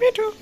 Me too.